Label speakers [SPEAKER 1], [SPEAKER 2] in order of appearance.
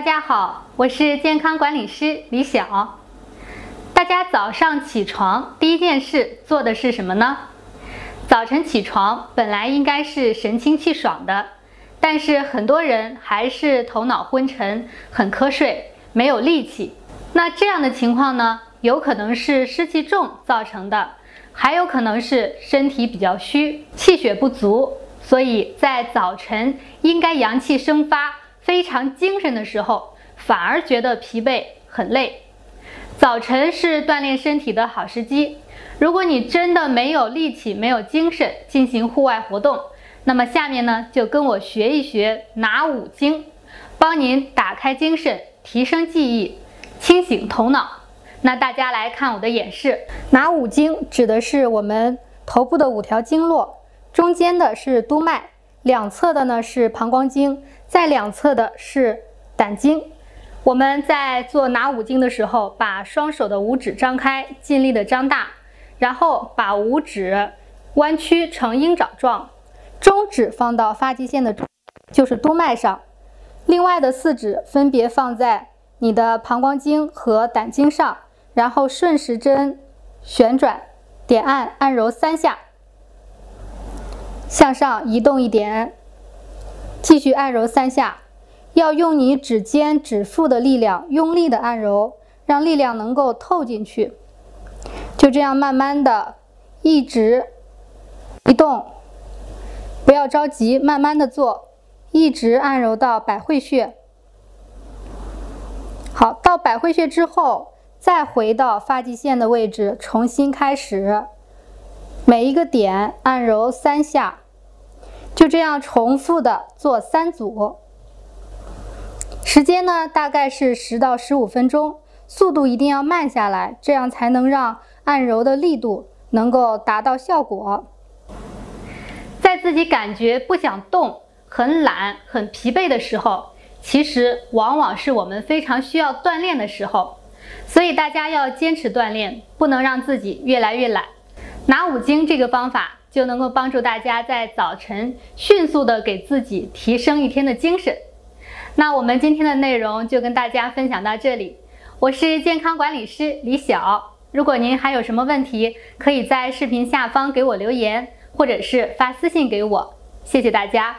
[SPEAKER 1] 大家好，我是健康管理师李晓。大家早上起床第一件事做的是什么呢？早晨起床本来应该是神清气爽的，但是很多人还是头脑昏沉，很瞌睡，没有力气。那这样的情况呢，有可能是湿气重造成的，还有可能是身体比较虚，气血不足。所以在早晨应该阳气生发、非常精神的时候，反而觉得疲惫很累。早晨是锻炼身体的好时机。如果你真的没有力气、没有精神进行户外活动，那么下面呢就跟我学一学拿五经，帮您打开精神、提升记忆、清醒头脑。那大家来看我的演示。拿五经指的是我们头部的五条经络。中间的是督脉，两侧的呢是膀胱经，在两侧的是胆经。我们在做拿五经的时候，把双手的五指张开，尽力的张大，然后把五指弯曲成鹰爪状，中指放到发际线的，就是督脉上，另外的四指分别放在你的膀胱经和胆经上，然后顺时针旋转，点按按揉三下。向上移动一点，继续按揉三下，要用你指尖、指腹的力量，用力的按揉，让力量能够透进去。就这样慢慢的，一直移动，不要着急，慢慢的做，一直按揉到百会穴。好，到百会穴之后，再回到发际线的位置，重新开始。每一个点按揉三下，就这样重复的做三组。时间呢，大概是十到十五分钟，速度一定要慢下来，这样才能让按揉的力度能够达到效果。在自己感觉不想动、很懒、很疲惫的时候，其实往往是我们非常需要锻炼的时候，所以大家要坚持锻炼，不能让自己越来越懒。拿五经这个方法就能够帮助大家在早晨迅速的给自己提升一天的精神。那我们今天的内容就跟大家分享到这里。我是健康管理师李晓，如果您还有什么问题，可以在视频下方给我留言，或者是发私信给我。谢谢大家。